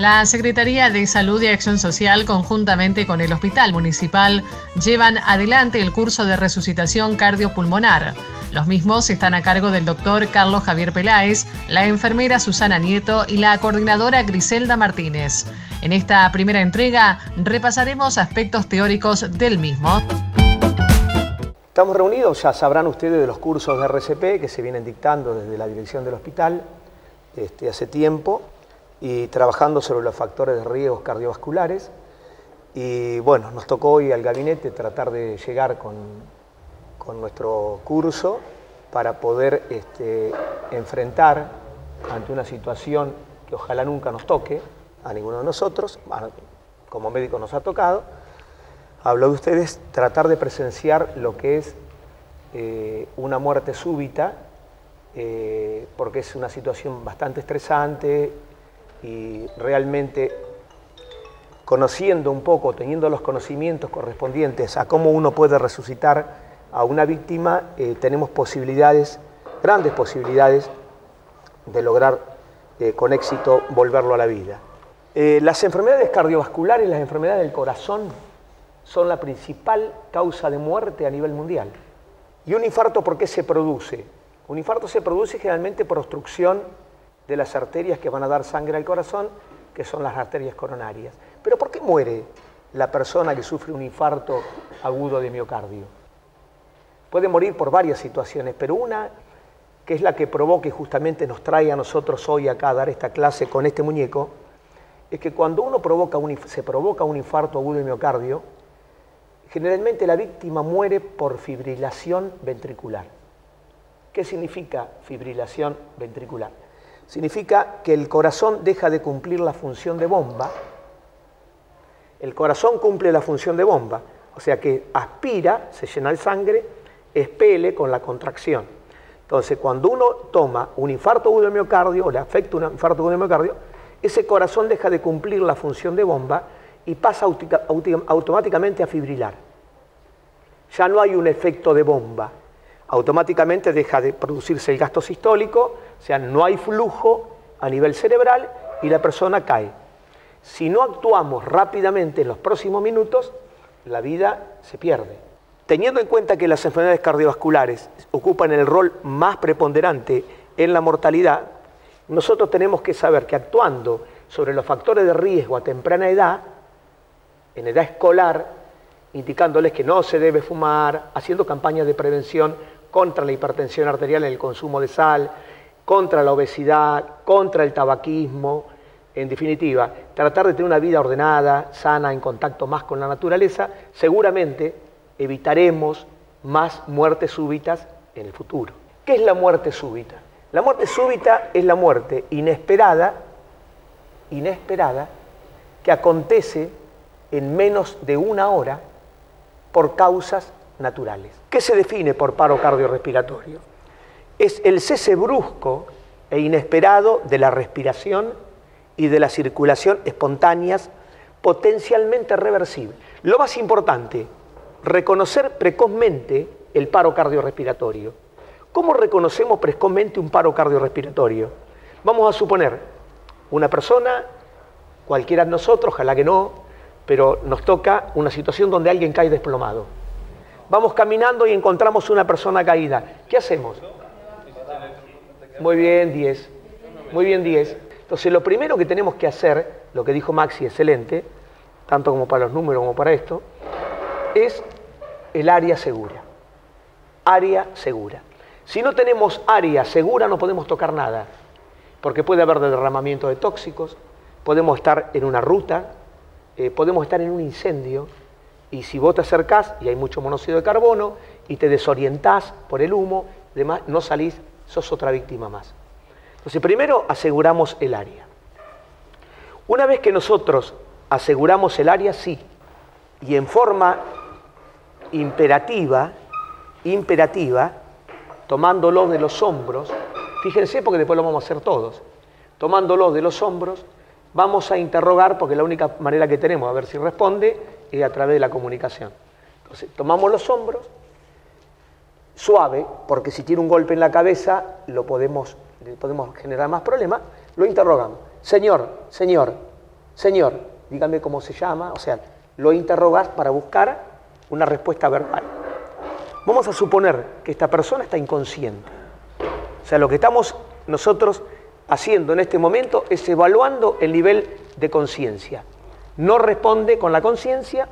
La Secretaría de Salud y Acción Social, conjuntamente con el Hospital Municipal, llevan adelante el curso de resucitación cardiopulmonar. Los mismos están a cargo del doctor Carlos Javier Peláez, la enfermera Susana Nieto y la coordinadora Griselda Martínez. En esta primera entrega repasaremos aspectos teóricos del mismo. Estamos reunidos, ya sabrán ustedes de los cursos de RCP que se vienen dictando desde la dirección del hospital este, hace tiempo y trabajando sobre los factores de riesgos cardiovasculares. Y bueno, nos tocó hoy al gabinete tratar de llegar con, con nuestro curso para poder este, enfrentar ante una situación que ojalá nunca nos toque a ninguno de nosotros, como médico nos ha tocado, hablo de ustedes, tratar de presenciar lo que es eh, una muerte súbita, eh, porque es una situación bastante estresante, y realmente conociendo un poco, teniendo los conocimientos correspondientes a cómo uno puede resucitar a una víctima, eh, tenemos posibilidades, grandes posibilidades, de lograr eh, con éxito volverlo a la vida. Eh, las enfermedades cardiovasculares, las enfermedades del corazón, son la principal causa de muerte a nivel mundial. ¿Y un infarto por qué se produce? Un infarto se produce generalmente por obstrucción de las arterias que van a dar sangre al corazón, que son las arterias coronarias. Pero ¿por qué muere la persona que sufre un infarto agudo de miocardio? Puede morir por varias situaciones, pero una que es la que provoca y justamente nos trae a nosotros hoy acá a dar esta clase con este muñeco, es que cuando uno provoca se provoca un infarto agudo de miocardio, generalmente la víctima muere por fibrilación ventricular. ¿Qué significa fibrilación ventricular? Significa que el corazón deja de cumplir la función de bomba. El corazón cumple la función de bomba, o sea que aspira, se llena de sangre, expele con la contracción. Entonces, cuando uno toma un infarto agudo de miocardio o le afecta un infarto agudo de miocardio, ese corazón deja de cumplir la función de bomba y pasa automáticamente a fibrilar. Ya no hay un efecto de bomba, automáticamente deja de producirse el gasto sistólico, o sea, no hay flujo a nivel cerebral y la persona cae. Si no actuamos rápidamente en los próximos minutos, la vida se pierde. Teniendo en cuenta que las enfermedades cardiovasculares ocupan el rol más preponderante en la mortalidad, nosotros tenemos que saber que actuando sobre los factores de riesgo a temprana edad, en edad escolar, indicándoles que no se debe fumar, haciendo campañas de prevención contra la hipertensión arterial en el consumo de sal, contra la obesidad, contra el tabaquismo, en definitiva, tratar de tener una vida ordenada, sana, en contacto más con la naturaleza, seguramente evitaremos más muertes súbitas en el futuro. ¿Qué es la muerte súbita? La muerte súbita es la muerte inesperada, inesperada, que acontece en menos de una hora por causas ¿Qué se define por paro cardiorrespiratorio? Es el cese brusco e inesperado de la respiración y de la circulación espontáneas potencialmente reversible. Lo más importante, reconocer precozmente el paro cardiorrespiratorio. ¿Cómo reconocemos precozmente un paro cardiorrespiratorio? Vamos a suponer una persona, cualquiera de nosotros, ojalá que no, pero nos toca una situación donde alguien cae desplomado Vamos caminando y encontramos una persona caída. ¿Qué hacemos? Muy bien, 10. Muy bien, 10. Entonces, lo primero que tenemos que hacer, lo que dijo Maxi, excelente, tanto como para los números como para esto, es el área segura. Área segura. Si no tenemos área segura, no podemos tocar nada, porque puede haber derramamiento de tóxicos, podemos estar en una ruta, eh, podemos estar en un incendio, y si vos te acercás y hay mucho monóxido de carbono y te desorientás por el humo, demás, no salís, sos otra víctima más. Entonces, primero aseguramos el área. Una vez que nosotros aseguramos el área, sí, y en forma imperativa, imperativa, tomándolo de los hombros, fíjense porque después lo vamos a hacer todos, tomándolo de los hombros, vamos a interrogar, porque la única manera que tenemos, a ver si responde, es a través de la comunicación. Entonces, tomamos los hombros, suave, porque si tiene un golpe en la cabeza, lo podemos, podemos generar más problemas, lo interrogamos. Señor, señor, señor, dígame cómo se llama, o sea, lo interrogas para buscar una respuesta verbal. Vamos a suponer que esta persona está inconsciente. O sea, lo que estamos nosotros haciendo en este momento es evaluando el nivel de conciencia. No responde con la conciencia,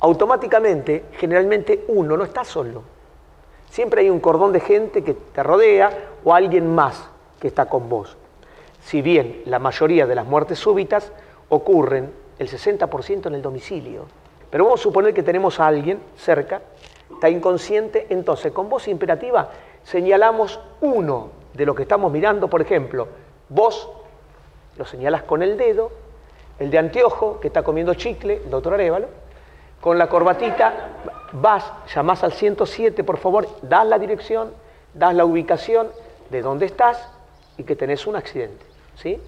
automáticamente, generalmente uno no está solo. Siempre hay un cordón de gente que te rodea o alguien más que está con vos. Si bien la mayoría de las muertes súbitas ocurren el 60% en el domicilio. Pero vamos a suponer que tenemos a alguien cerca, está inconsciente, entonces con voz imperativa señalamos uno de lo que estamos mirando, por ejemplo, vos lo señalas con el dedo, el de anteojo que está comiendo chicle, el doctor Arevalo, con la corbatita vas, llamás al 107, por favor, das la dirección, das la ubicación de dónde estás y que tenés un accidente. ¿sí?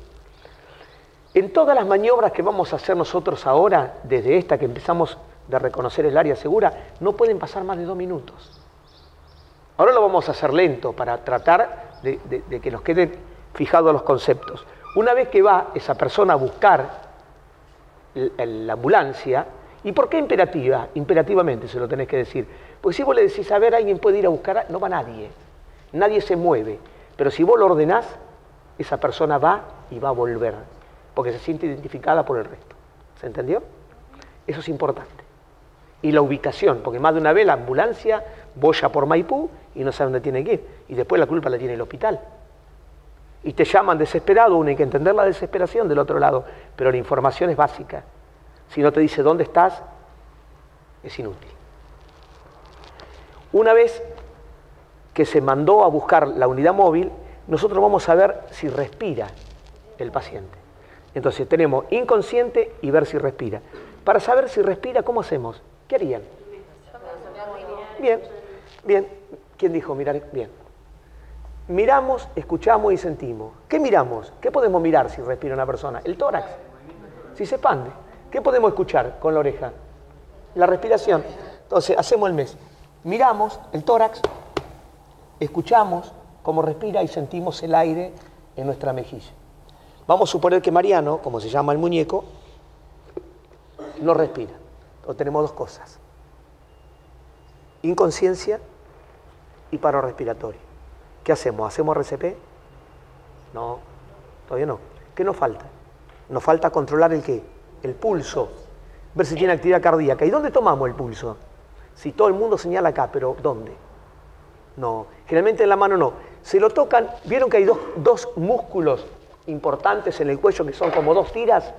En todas las maniobras que vamos a hacer nosotros ahora, desde esta que empezamos de reconocer el área segura, no pueden pasar más de dos minutos. Ahora lo vamos a hacer lento para tratar de, que nos queden fijados los conceptos. Una vez que va esa persona a buscar la ambulancia, ¿y por qué imperativa? Imperativamente se lo tenés que decir. Porque si vos le decís, a ver, alguien puede ir a buscar, no va nadie. Nadie se mueve. Pero si vos lo ordenás, esa persona va y va a volver porque se siente identificada por el resto. ¿Se entendió? Eso es importante. Y la ubicación, porque más de una vez la ambulancia boya por Maipú y no sabe dónde tiene que ir. Y después la culpa la tiene el hospital. Y te llaman desesperado, uno hay que entender la desesperación del otro lado, pero la información es básica. Si no te dice dónde estás, es inútil. Una vez que se mandó a buscar la unidad móvil, nosotros vamos a ver si respira el paciente. Entonces tenemos inconsciente y ver si respira. Para saber si respira, ¿cómo hacemos? ¿Qué harían? Bien, bien. ¿Quién dijo mirar? Bien. Miramos, escuchamos y sentimos. ¿Qué miramos? ¿Qué podemos mirar si respira una persona? El tórax. Si se expande. ¿Qué podemos escuchar con la oreja? La respiración. Entonces, hacemos el mes. Miramos el tórax, escuchamos cómo respira y sentimos el aire en nuestra mejilla. Vamos a suponer que Mariano, como se llama el muñeco, no respira. Entonces tenemos dos cosas. Inconsciencia y paro respiratorio. ¿Qué hacemos? ¿Hacemos RCP? No, todavía no. ¿Qué nos falta? Nos falta controlar el qué? El pulso. Ver si tiene actividad cardíaca. ¿Y dónde tomamos el pulso? Si todo el mundo señala acá, pero ¿dónde? No, generalmente en la mano no. Se lo tocan, vieron que hay dos, dos músculos importantes en el cuello que son como dos tiras,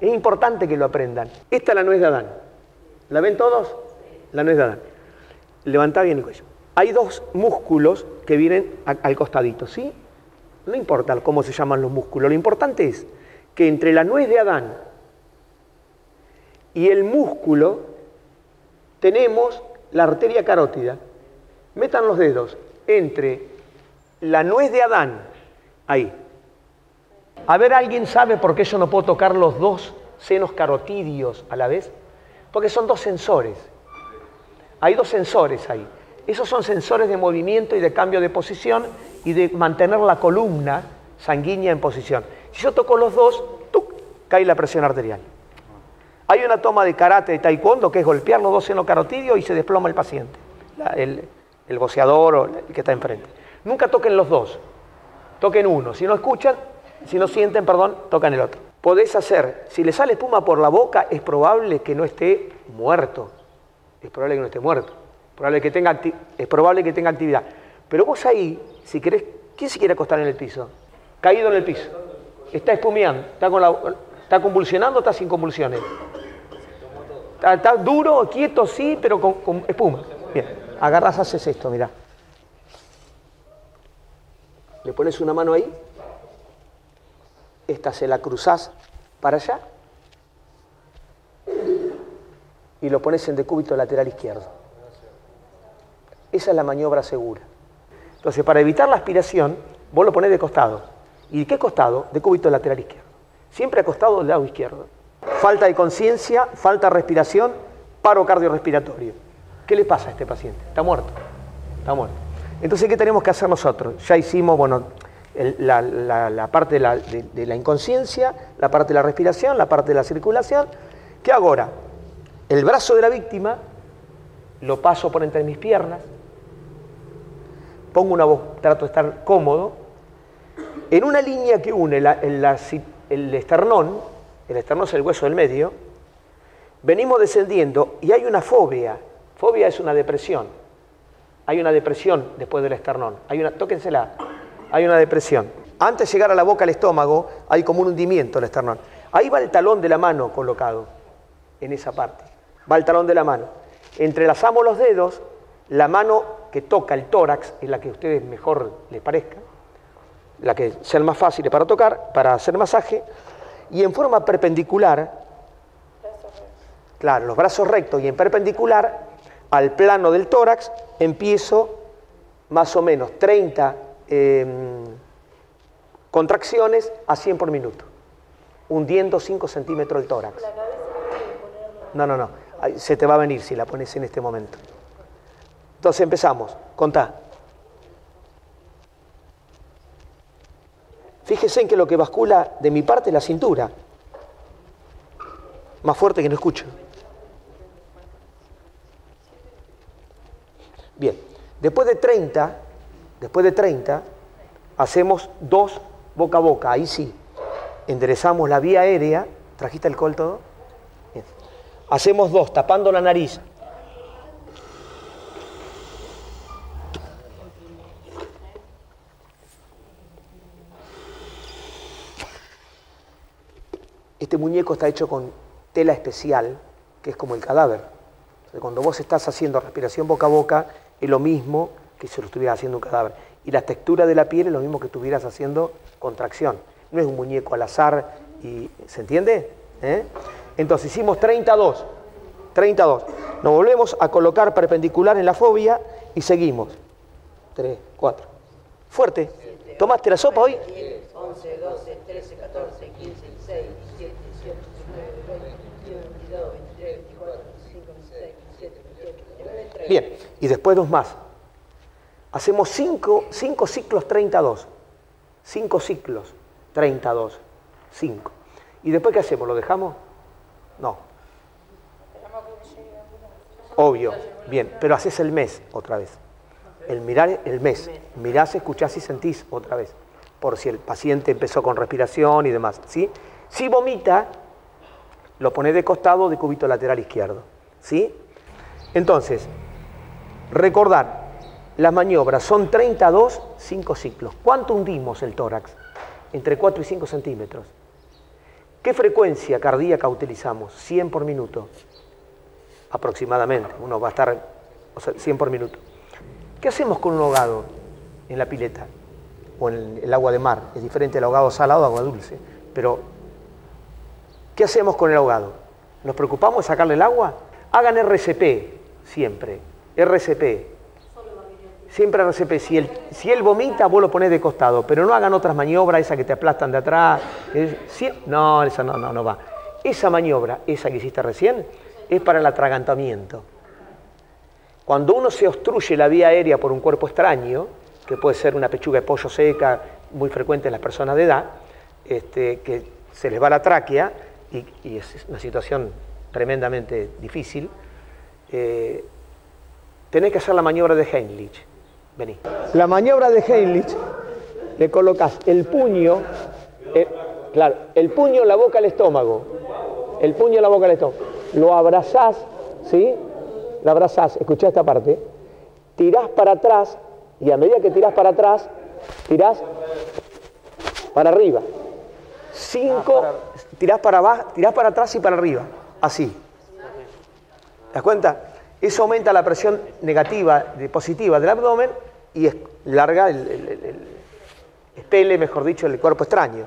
es importante que lo aprendan. Esta es la nuez de Adán. ¿La ven todos? La nuez de Adán. Levanta bien el cuello. Hay dos músculos que vienen al costadito, ¿sí? No importa cómo se llaman los músculos, lo importante es que entre la nuez de Adán y el músculo tenemos la arteria carótida. Metan los dedos entre la nuez de Adán, ahí, a ver, ¿alguien sabe por qué yo no puedo tocar los dos senos carotidios a la vez? Porque son dos sensores. Hay dos sensores ahí. Esos son sensores de movimiento y de cambio de posición y de mantener la columna sanguínea en posición. Si yo toco los dos, ¡tuc! cae la presión arterial. Hay una toma de karate de taekwondo que es golpear los dos senos carotidios y se desploma el paciente, el, el boceador o el que está enfrente. Nunca toquen los dos, toquen uno. Si no escuchan, si no sienten, perdón, tocan el otro. Podés hacer, si le sale espuma por la boca, es probable que no esté muerto. Es probable que no esté muerto. Probable que tenga es probable que tenga actividad. Pero vos ahí, si querés, ¿quién se quiere acostar en el piso? Caído en el piso. Está espumeando, está, con la, está convulsionando está sin convulsiones. Está, duro, quieto, sí, pero con, con espuma. Bien, agarras, haces esto, mirá. Le pones una mano ahí esta se la cruzás para allá y lo pones en decúbito lateral izquierdo. Esa es la maniobra segura. Entonces, para evitar la aspiración, vos lo pones de costado. ¿Y de qué costado? Decúbito lateral izquierdo. Siempre acostado del lado izquierdo. Falta de conciencia, falta de respiración, paro cardiorrespiratorio. ¿Qué le pasa a este paciente? Está muerto. Está muerto. Entonces, ¿qué tenemos que hacer nosotros? Ya hicimos, bueno, la, parte de la, inconsciencia, la parte de la respiración, la parte de la circulación. ¿Qué ahora? El brazo de la víctima lo paso por entre mis piernas, pongo una voz, trato de estar cómodo, en una línea que une el esternón, el esternón es el hueso del medio, venimos descendiendo y hay una fobia. Fobia es una depresión. Hay una depresión después del esternón. Hay una, tóquensela hay una depresión. Antes de llegar a la boca al estómago, hay como un hundimiento el esternón. Ahí va el talón de la mano colocado, en esa parte. Va el talón de la mano. Entrelazamos los dedos, la mano que toca el tórax es la que a ustedes mejor les parezca, la que sea más fácil para tocar, para hacer masaje, y en forma perpendicular, claro, los brazos rectos y en perpendicular al plano del tórax, empiezo más o menos 30 Em, contracciones a 100 por minuto, hundiendo 5 centímetros el tórax. No, no, no, se te va a venir si la pones en este momento. Entonces empezamos, contá. Fíjese en que lo que bascula de mi parte es la cintura. Más fuerte que no escucho. Bien, después de 30, Después de 30, hacemos dos boca a boca, ahí sí. Enderezamos la vía aérea, ¿trajiste alcohol todo? Hacemos dos, tapando la nariz. Muñeco está hecho con tela especial, que es como el cadáver. cuando vos estás haciendo respiración boca a boca, es lo mismo que se lo estuviera haciendo un cadáver. Y la textura de la piel es lo mismo que estuvieras haciendo contracción. No es un muñeco al azar y ¿se entiende? ¿Eh? Entonces hicimos 32. 32. Nos volvemos a colocar perpendicular en la fobia y seguimos. 3, 4. Fuerte. ¿Tomaste la sopa hoy? 11, 12, 13, 14, 15, 16, 17, 18, 19, 20, 21, 22, 23, 24, 25, 26, 27, 28, 29, 30. Bien, y después dos más. Hacemos cinco, ciclos 32. Cinco ciclos 32. Cinco. ¿Y después qué hacemos? ¿Lo dejamos? No. Obvio. Bien, pero haces el mes otra vez. El mirar el mes. Mirás, escuchás y sentís otra vez. Por si el paciente empezó con respiración y demás. ¿sí? Si vomita, lo pone de costado de cúbito lateral izquierdo. ¿sí? Entonces, recordar, las maniobras son 32, 5 ciclos. ¿Cuánto hundimos el tórax? Entre 4 y 5 centímetros. ¿Qué frecuencia cardíaca utilizamos? 100 por minuto. Aproximadamente. Uno va a estar 100 por minuto. ¿Qué hacemos con un ahogado en la pileta? O en el agua de mar. Es diferente el ahogado salado agua dulce. Pero, ¿qué hacemos con el ahogado? ¿Nos preocupamos de sacarle el agua? Hagan RCP siempre. RCP, siempre RCP, si él, si él vomita, vos lo ponés de costado, pero no hagan otras maniobras, esa que te aplastan de atrás. no, esa no, no, no va. Esa maniobra, esa que hiciste recién, es para el atragantamiento. Cuando uno se obstruye la vía aérea por un cuerpo extraño, que puede ser una pechuga de pollo seca, muy frecuente en las personas de edad, este, que se les va la tráquea, y, es una situación tremendamente difícil, eh, tenés que hacer la maniobra de Heinrich. Vení. La maniobra de Heinrich, le colocas el puño, eh, claro, el puño en la boca al estómago, el puño en la boca al estómago, lo abrazás, ¿sí? Lo abrazás, escuchá esta parte, tirás para atrás y a medida que tirás para atrás, tirás para arriba. Cinco, ah, tirás para abajo, tirás para atrás y para arriba, así. ¿Te das cuenta? Eso aumenta la presión negativa, positiva del abdomen y larga el, el, mejor dicho, el cuerpo extraño.